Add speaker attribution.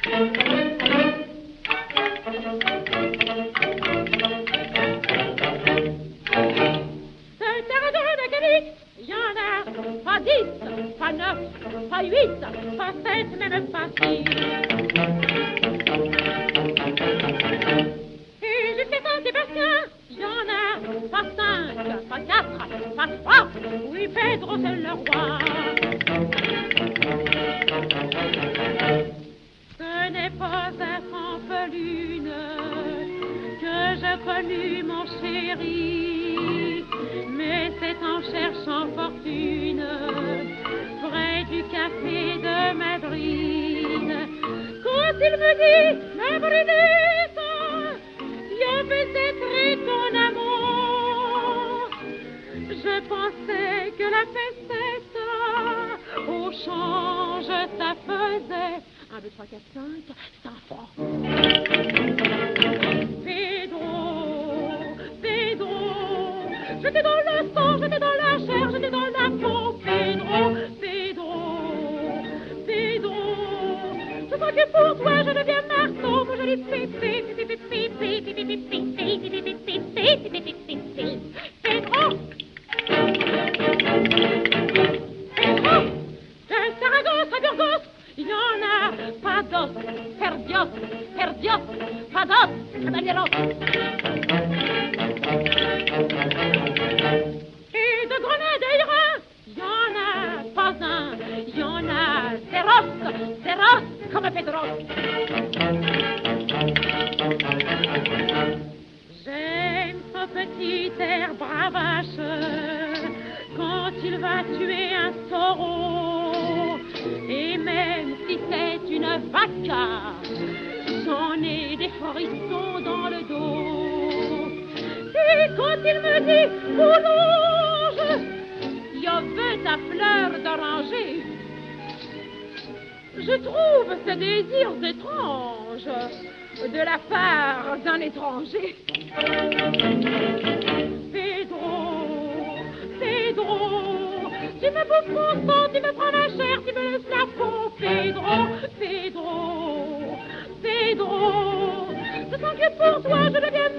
Speaker 1: C'est arrêté de la Gabi, il y en a, pas dix, pas neuf, pas huit, pas sept, même pas six. Et j'étais un débastin, il y en a, pas cinq, pas quatre, pas trois, où il fait grosse le roi. Que je connus mon chéri, mais c'est en cherchant fortune près du café de Madrid. Quand il me dit, ma brunette, je vais être ton amour, je pensais que la fessette au change ça faisait 1, 2, 3, 4, 5, 100 j'étais dans le sang, j'étais dans la chair, j'étais dans la peau. Pedro, Pedro, Pedro, je crois que pour toi je deviens marteau, mon joli pépé, pépé, pépé, pépé, pépé, pépé, pépé, pépé, Pedro. Pedro, de Saragosse à Burgos, il y en a pas dos, perdios, perdios, pas dos, caballeros. Zéros, zéros, comme Pedro. J'aime ce petit air bravache quand il va tuer un taureau. Et même si c'est une vaca, j'en ai des frissons dans le dos. Et quand il me dit Boulange, je veux ta fleur d'oranger. Je trouve ce désir étrange de la part d'un étranger. Pedro, Pedro, tu me bouffes mon sang, tu me prends la chair, tu me laisses la peau. Pedro, Pedro, Pedro, je sens que pour toi je deviens